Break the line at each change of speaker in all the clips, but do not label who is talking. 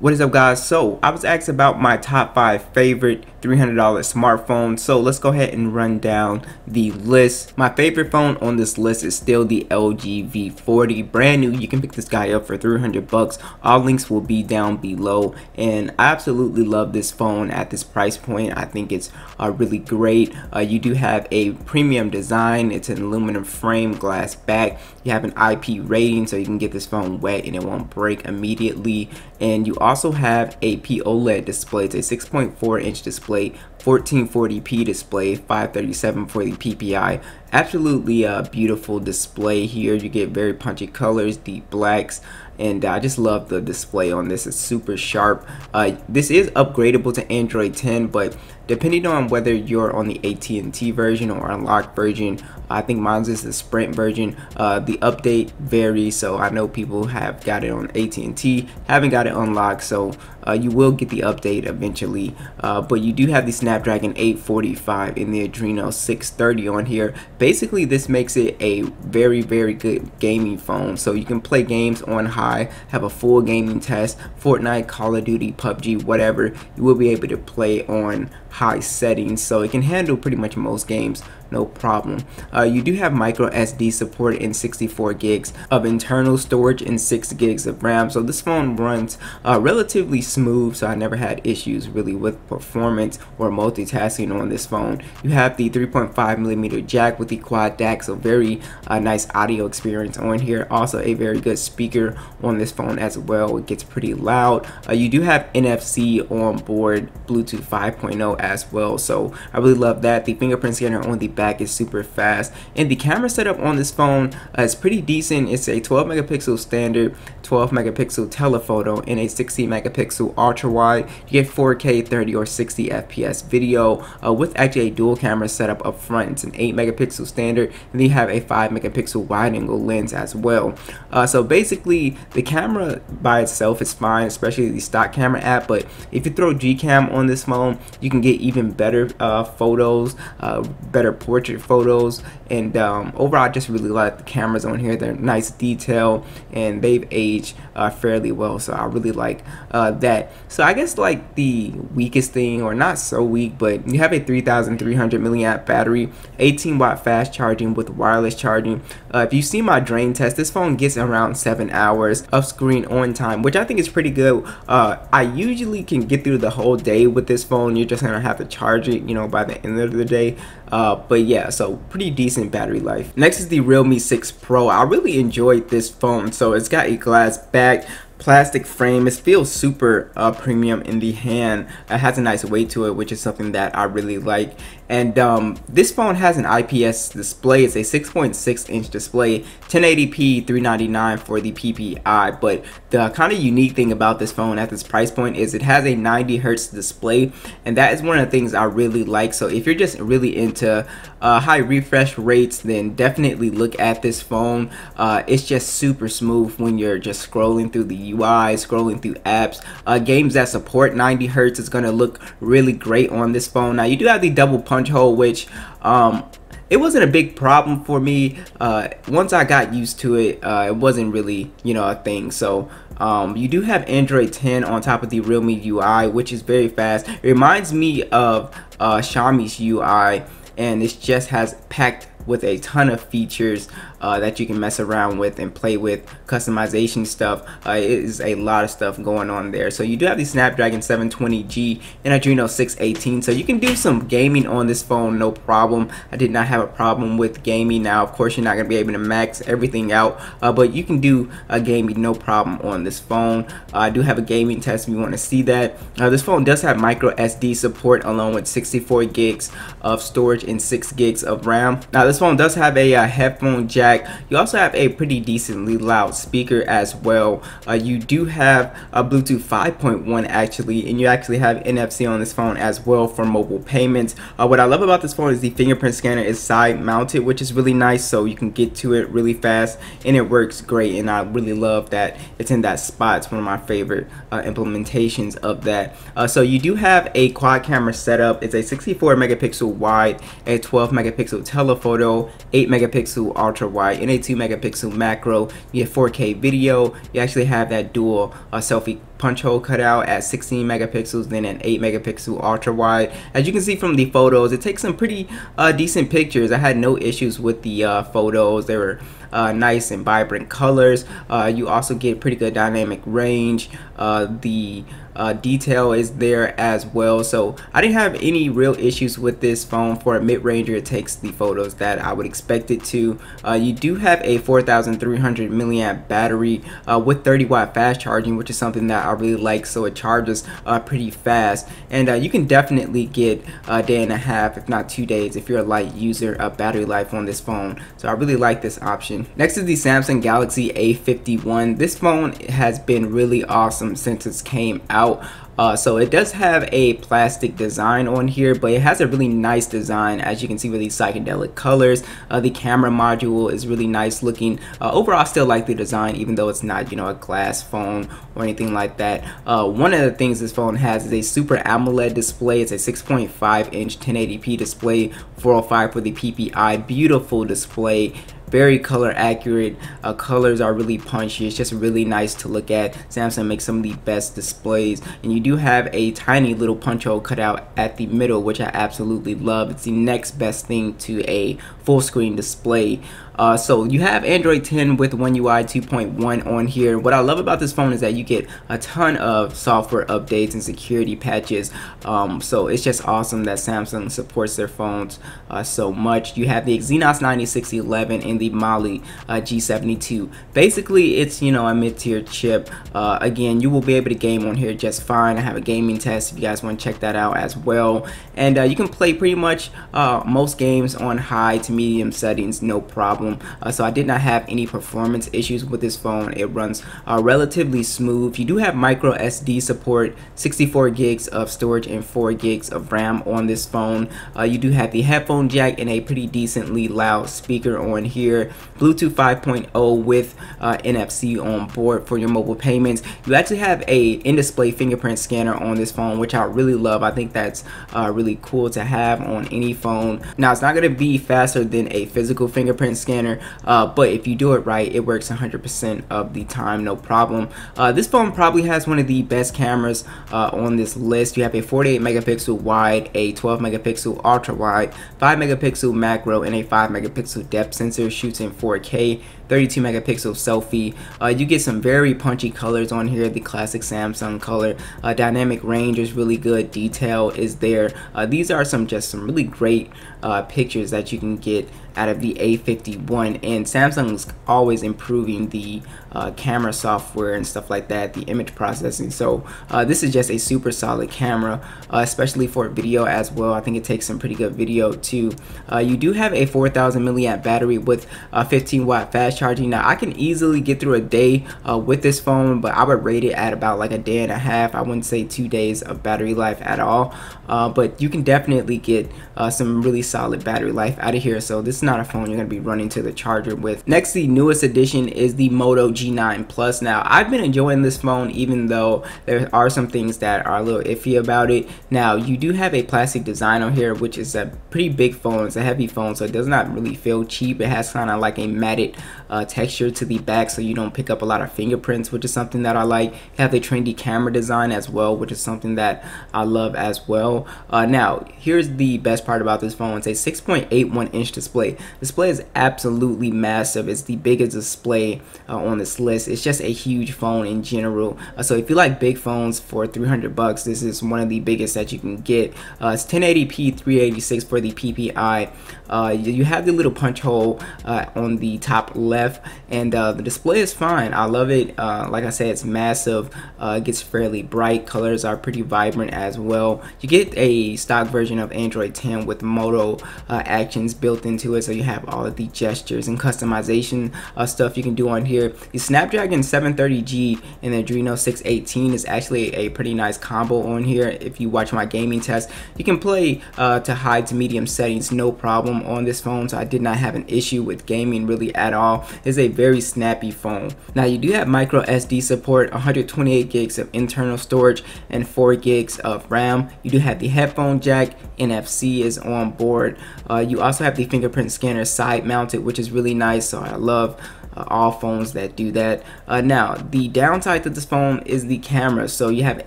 What is up guys? So I was asked about my top 5 favorite $300 smartphones. So let's go ahead and run down the list. My favorite phone on this list is still the LG V40. Brand new. You can pick this guy up for 300 bucks. All links will be down below. And I absolutely love this phone at this price point. I think it's uh, really great. Uh, you do have a premium design. It's an aluminum frame, glass back. You have an IP rating so you can get this phone wet and it won't break immediately. And you also also have a POLED display. It's a 6.4 inch display, 1440p display, 537 for the PPI. Absolutely beautiful display here. You get very punchy colors, deep blacks, and I just love the display on this. It's super sharp. Uh, this is upgradable to Android 10, but depending on whether you're on the AT&T version or unlocked version, I think mine's is the Sprint version. Uh, the update varies, so I know people have got it on AT&T, haven't got it unlocked, so uh, you will get the update eventually. Uh, but you do have the Snapdragon 845 and the Adreno 630 on here. Basically, this makes it a very, very good gaming phone. So you can play games on high, have a full gaming test, Fortnite, Call of Duty, PUBG, whatever. You will be able to play on high settings. So it can handle pretty much most games no problem. Uh, you do have micro SD support in 64 gigs of internal storage and 6 gigs of RAM. So this phone runs uh, relatively smooth. So I never had issues really with performance or multitasking on this phone. You have the 3.5 millimeter jack with the quad DAC. So very uh, nice audio experience on here. Also a very good speaker on this phone as well. It gets pretty loud. Uh, you do have NFC on board Bluetooth 5.0 as well. So I really love that. The fingerprint scanner on the back is super fast. And the camera setup on this phone uh, is pretty decent. It's a 12 megapixel standard 12 megapixel telephoto and a 16 megapixel ultra wide you get 4k 30 or 60 fps video uh, with actually a dual camera setup up front. It's an 8 megapixel standard and then you have a 5 megapixel wide angle lens as well. Uh, so basically the camera by itself is fine especially the stock camera app but if you throw Gcam on this phone you can get even better uh, photos uh, better portrait photos and um, overall I just really like the cameras on here. They're nice detail and they've aged uh, fairly well so I really like uh, that. So I guess like the weakest thing or not so weak but you have a 3300 milliamp battery 18 watt fast charging with wireless charging. Uh, if you see my drain test this phone gets around seven hours of screen on time which I think is pretty good. Uh, I usually can get through the whole day with this phone. You're just gonna have to charge it you know by the end of the day. Uh, but yeah, so pretty decent battery life. Next is the Realme 6 Pro. I really enjoyed this phone. So it's got a glass back, plastic frame. It feels super uh, premium in the hand. It has a nice weight to it, which is something that I really like. And um, this phone has an IPS display. It's a 6.6 inch display, 1080p, 399 for the PPI. But the kind of unique thing about this phone at this price point is it has a 90 hertz display, and that is one of the things I really like. So if you're just really into uh, high refresh rates, then definitely look at this phone. Uh, it's just super smooth when you're just scrolling through the UI, scrolling through apps. Uh, games that support 90 hertz is going to look really great on this phone. Now you do have the double punch hole, which um, it wasn't a big problem for me. Uh, once I got used to it, uh, it wasn't really, you know, a thing. So um, you do have Android 10 on top of the Realme UI, which is very fast. It reminds me of uh, Xiaomi's UI, and it just has packed with a ton of features uh, that you can mess around with and play with. Customization stuff uh, it is a lot of stuff going on there. So you do have the Snapdragon 720G and Adreno 618 so you can do some gaming on this phone no problem. I did not have a problem with gaming. Now of course you're not gonna be able to max everything out uh, but you can do a gaming no problem on this phone. I do have a gaming test if you want to see that. Uh, this phone does have micro SD support along with 64 gigs of storage and 6 gigs of RAM. Now this phone does have a uh, headphone jack. You also have a pretty decently loud speaker as well. Uh, you do have a Bluetooth 5.1 actually, and you actually have NFC on this phone as well for mobile payments. Uh, what I love about this phone is the fingerprint scanner is side mounted, which is really nice, so you can get to it really fast, and it works great. And I really love that it's in that spot. It's one of my favorite uh, implementations of that. Uh, so you do have a quad camera setup. It's a 64 megapixel wide, a 12 megapixel telephoto 8 megapixel ultra wide and a 2 megapixel macro. You get 4K video. You actually have that dual uh, selfie punch hole cutout at 16 megapixels then an 8 megapixel ultra wide. As you can see from the photos it takes some pretty uh, decent pictures. I had no issues with the uh, photos. They were uh, nice and vibrant colors. Uh, you also get pretty good dynamic range. Uh, the uh, detail is there as well. So I didn't have any real issues with this phone for a mid-ranger. It takes the photos that I would expect it to. Uh, you do have a 4300 milliamp battery uh, with 30 watt fast charging which is something that I really like. So it charges uh, pretty fast. And uh, you can definitely get a day and a half if not two days if you're a light user of battery life on this phone. So I really like this option. Next is the Samsung Galaxy A51 this phone has been really awesome since it came out out uh, so it does have a plastic design on here, but it has a really nice design as you can see with these psychedelic colors. Uh, the camera module is really nice looking. Uh, overall, I still like the design even though it's not, you know, a glass phone or anything like that. Uh, one of the things this phone has is a Super AMOLED display. It's a 6.5 inch 1080p display, 405 for the PPI. Beautiful display very color accurate. Uh, colors are really punchy. It's just really nice to look at. Samsung makes some of the best displays. And you do have a tiny little punch hole cut out at the middle which I absolutely love. It's the next best thing to a full screen display uh, so you have Android 10 with One UI 2.1 on here. What I love about this phone is that you get a ton of software updates and security patches. Um, so it's just awesome that Samsung supports their phones uh, so much. You have the Exynos 9611 and the Mali uh, G72. Basically, it's you know a mid-tier chip. Uh, again, you will be able to game on here just fine. I have a gaming test if you guys want to check that out as well. And uh, you can play pretty much uh, most games on high to medium settings, no problem Uh, so I did not have any performance issues with this phone. It runs uh, relatively smooth. You do have micro SD support, 64 gigs of storage and 4 gigs of RAM on this phone. Uh, you do have the headphone jack and a pretty decently loud speaker on here. Bluetooth 5.0 with uh, NFC on board for your mobile payments. You actually have a in-display fingerprint scanner on this phone, which I really love. I think that's uh, really cool to have on any phone. Now, it's not going to be faster than a physical fingerprint scanner scanner uh, but if you do it right it works 100% of the time no problem uh, this phone probably has one of the best cameras uh, on this list you have a 48 megapixel wide a 12 megapixel ultra wide 5 megapixel macro and a 5 megapixel depth sensor shoots in 4k 32 megapixel selfie. Uh, you get some very punchy colors on here, the classic Samsung color. Uh, dynamic range is really good, detail is there. These are some just some really great uh, pictures that you can get out of the A51 and Samsung's always improving the uh, camera software and stuff like that the image processing. So uh, this is just a super solid camera uh, especially for video as well. I think it takes some pretty good video too. Uh, you do have a 4000 milliamp battery with a 15 watt fast charging. Now I can easily get through a day uh, with this phone but I would rate it at about like a day and a half. I wouldn't say two days of battery life at all. But you can definitely get some really solid battery life out of here so this is not a phone you're going to be running to the charger with next the newest addition is the Moto G9 Plus. Now, I've been enjoying this phone even though there are some things that are a little iffy about it. Now, you do have a plastic design on here, which is a pretty big phone. It's a heavy phone, so it does not really feel cheap. It has kind of like a matted uh, texture to the back so you don't pick up a lot of fingerprints, which is something that I like. You have the trendy camera design as well, which is something that I love as well. Uh, now, here's the best part about this phone. It's a 6.81 inch display. Display is absolutely massive. It's the biggest display uh, on this list. It's just a huge phone in general. Uh, so if you like big phones for 300 bucks, this is one of the biggest that you can get. Uh, it's 1080p 386 for the PPI. Uh, you have the little punch hole uh, on the top left and uh, the display is fine. I love it. like I said, it's massive. it gets fairly bright. Colors are pretty vibrant as well. You get a stock version of Android 10 with Moto actions built into it. So you have all of the gestures and customization stuff you can do on here. The Snapdragon 730G and the Adreno 618 is actually a pretty nice combo on here. If you watch my gaming test, you can play uh, to high to medium settings, no problem on this phone. So I did not have an issue with gaming really at all. It's a very snappy phone. Now you do have micro SD support, 128 gigs of internal storage and 4 gigs of RAM. You do have the headphone jack, NFC is on board. Uh, you also have the fingerprint scanner side mounted, which is really nice. So I love uh, all phones that do that. Uh, now, the downside to this phone is the camera. So you have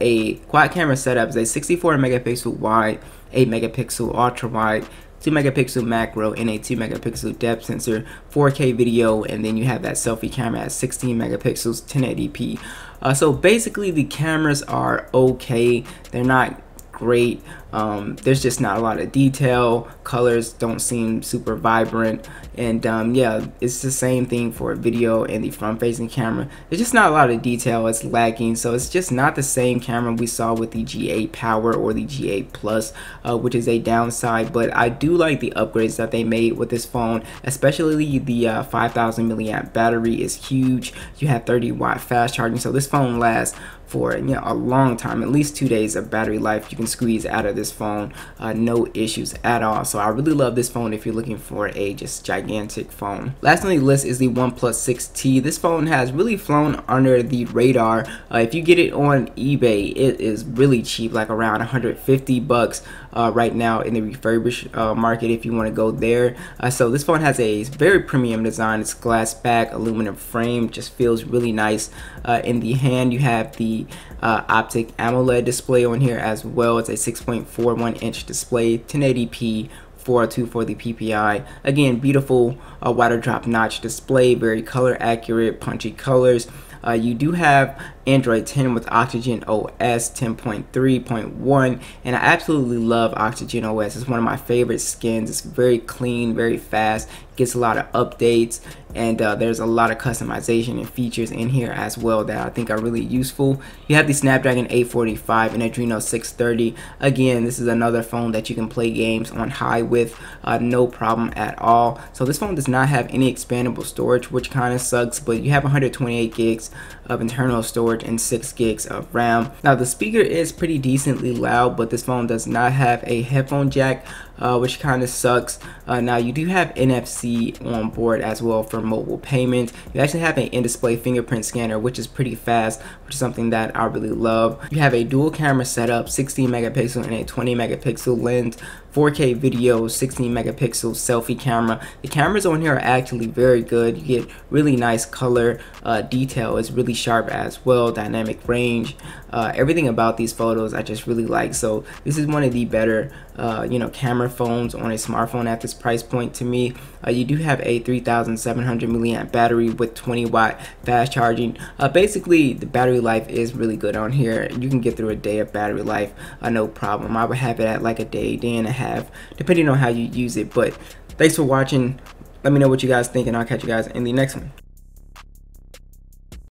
a quad camera setup, it's a 64 megapixel wide, 8 megapixel ultra wide, 2 megapixel macro and a 2 megapixel depth sensor 4k video and then you have that selfie camera at 16 megapixels 1080p uh, so basically the cameras are okay they're not great um, there's just not a lot of detail. Colors don't seem super vibrant. And um, yeah, it's the same thing for video and the front facing camera. There's just not a lot of detail. It's lacking. So it's just not the same camera we saw with the G8 Power or the G8 Plus, uh, which is a downside. But I do like the upgrades that they made with this phone, especially the uh, 5000 milliamp battery is huge. You have 30 watt fast charging. So this phone lasts for you know a long time at least two days of battery life you can squeeze out of this phone uh, no issues at all. So I really love this phone if you're looking for a just gigantic phone. Last on the list is the OnePlus 6T this phone has really flown under the radar. Uh, if you get it on eBay it is really cheap like around 150 bucks uh, right now in the refurbished uh, market if you want to go there. Uh, so this phone has a very premium design. It's glass back aluminum frame just feels really nice uh, in the hand. You have the optic AMOLED display on here as well. It's a 6.41 inch display, 1080p 402 for the PPI. Again, beautiful uh, water drop notch display, very color accurate, punchy colors. Uh, you do have Android 10 with Oxygen OS 10.3.1 and I absolutely love Oxygen OS. It's one of my favorite skins. It's very clean, very fast, gets a lot of updates and uh, there's a lot of customization and features in here as well that I think are really useful. You have the Snapdragon 845 and Adreno 630. Again, this is another phone that you can play games on high with, uh, no problem at all. So this phone does not have any expandable storage, which kind of sucks, but you have 128 gigs of internal storage and 6 gigs of RAM. Now the speaker is pretty decently loud, but this phone does not have a headphone jack, uh, which kind of sucks. Uh, now you do have NFC on board as well for mobile payment. You actually have an in-display fingerprint scanner, which is pretty fast, which is something that I really love. You have a dual camera setup, 16 megapixel and a 20 megapixel lens, 4K video, 16 megapixel selfie camera. The cameras on here are actually very good. You get really nice color uh, detail. It's really sharp as well. Dynamic range. Uh, everything about these photos I just really like. So this is one of the better, uh, you know, camera phones on a smartphone at this price point to me. Uh, you do have a 3,700 milliamp battery with 20 watt fast charging. Uh, basically, the battery life is really good on here. You can get through a day of battery life, uh, no problem. I would have it at like a day, day and a half depending on how you use it. But thanks for watching. Let me know what you guys think, and I'll catch you guys in the next one.